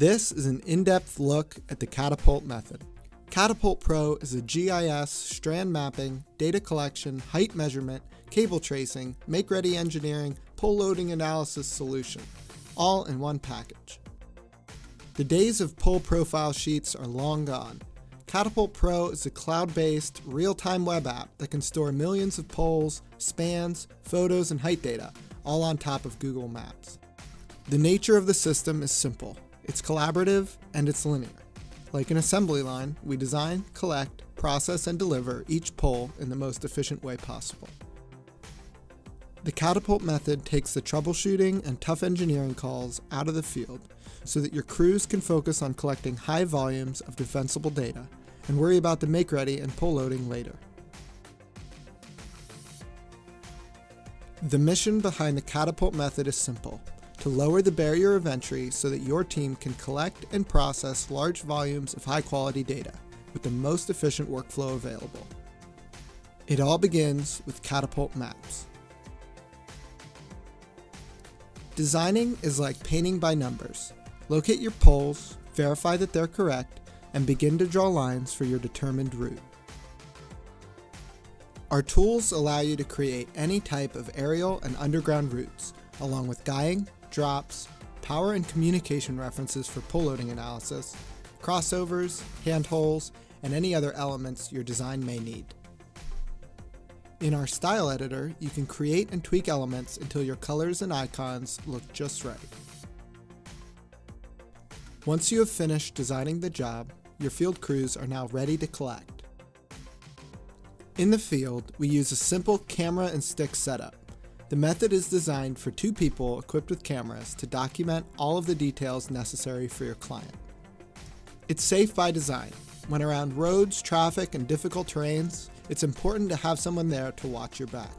This is an in-depth look at the Katapult method. Katapult Pro is a GIS, strand mapping, data collection, height measurement, cable tracing, make-ready engineering, pole loading analysis solution, all in one package. The days of pole profile sheets are long gone. Katapult Pro is a cloud-based, real-time web app that can store millions of poles, spans, photos, and height data, all on top of Google Maps. The nature of the system is simple. It's collaborative and it's linear. Like an assembly line, we design, collect, process, and deliver each pole in the most efficient way possible. The Katapult method takes the troubleshooting and tough engineering calls out of the field so that your crews can focus on collecting high volumes of defensible data and worry about the make ready and pole loading later. The mission behind the Katapult method is simple to lower the barrier of entry so that your team can collect and process large volumes of high quality data with the most efficient workflow available. It all begins with Katapult Maps. Designing is like painting by numbers. Locate your poles, verify that they're correct, and begin to draw lines for your determined route. Our tools allow you to create any type of aerial and underground routes, along with guying, drops, power and communication references for pole loading analysis, crossovers, handholds, and any other elements your design may need. In our style editor, you can create and tweak elements until your colors and icons look just right. Once you have finished designing the job, your field crews are now ready to collect. In the field, we use a simple camera and stick setup. The method is designed for two people equipped with cameras to document all of the details necessary for your client. It's safe by design. When around roads, traffic, and difficult terrains, it's important to have someone there to watch your back.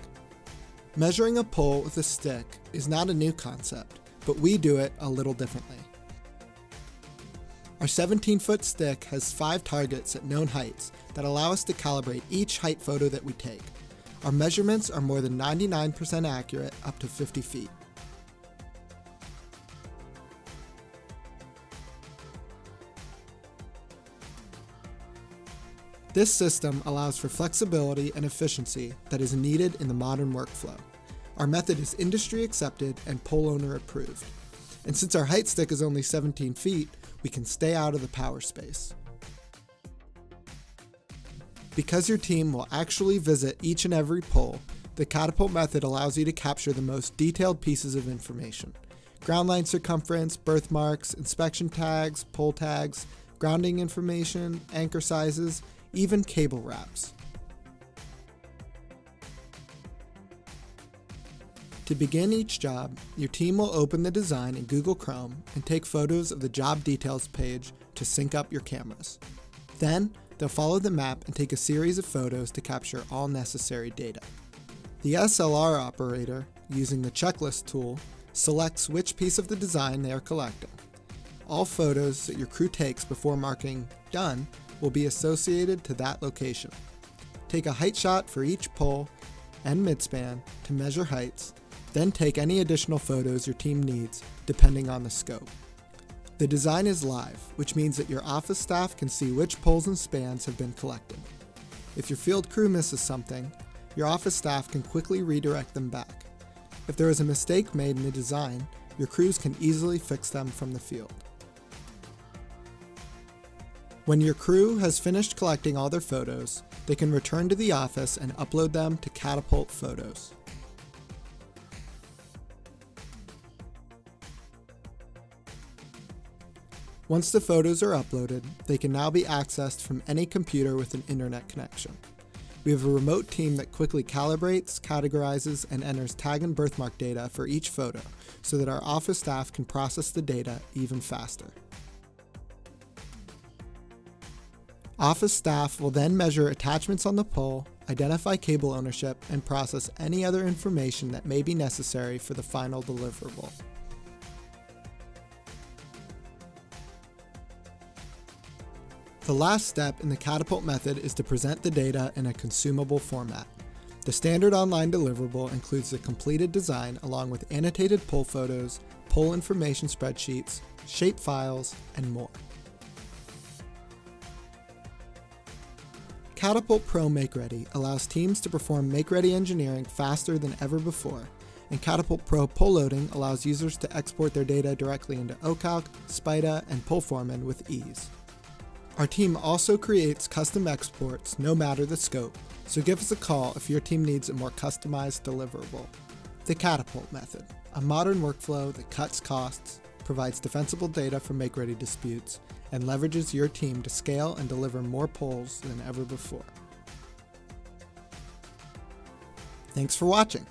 Measuring a pole with a stick is not a new concept, but we do it a little differently. Our 17 foot stick has five targets at known heights that allow us to calibrate each height photo that we take, our measurements are more than 99% accurate up to 50 feet. This system allows for flexibility and efficiency that is needed in the modern workflow. Our method is industry accepted and pole owner approved. And since our height stick is only 17 feet, we can stay out of the power space. Because your team will actually visit each and every pole, the Katapult method allows you to capture the most detailed pieces of information. Ground line circumference, birthmarks, inspection tags, pole tags, grounding information, anchor sizes, even cable wraps. To begin each job, your team will open the design in Google Chrome and take photos of the job details page to sync up your cameras. Then, They'll follow the map and take a series of photos to capture all necessary data. The SLR operator, using the checklist tool, selects which piece of the design they are collecting. All photos that your crew takes before marking Done will be associated to that location. Take a height shot for each pole and midspan to measure heights, then take any additional photos your team needs depending on the scope. The design is live, which means that your office staff can see which poles and spans have been collected. If your field crew misses something, your office staff can quickly redirect them back. If there is a mistake made in the design, your crews can easily fix them from the field. When your crew has finished collecting all their photos, they can return to the office and upload them to Katapult Photos. Once the photos are uploaded, they can now be accessed from any computer with an internet connection. We have a remote team that quickly calibrates, categorizes, and enters tag and birthmark data for each photo so that our office staff can process the data even faster. Office staff will then measure attachments on the pole, identify cable ownership, and process any other information that may be necessary for the final deliverable. The last step in the Katapult method is to present the data in a consumable format. The standard online deliverable includes the completed design along with annotated pole photos, pole information spreadsheets, shape files, and more. Katapult Pro Make Ready allows teams to perform make ready engineering faster than ever before, and Katapult Pro Pole Loading allows users to export their data directly into OCalc, Spida, and PoleForeman with ease. Our team also creates custom exports no matter the scope, so give us a call if your team needs a more customized deliverable. The Katapult Method, a modern workflow that cuts costs, provides defensible data for make ready disputes, and leverages your team to scale and deliver more poles than ever before. Thanks for watching.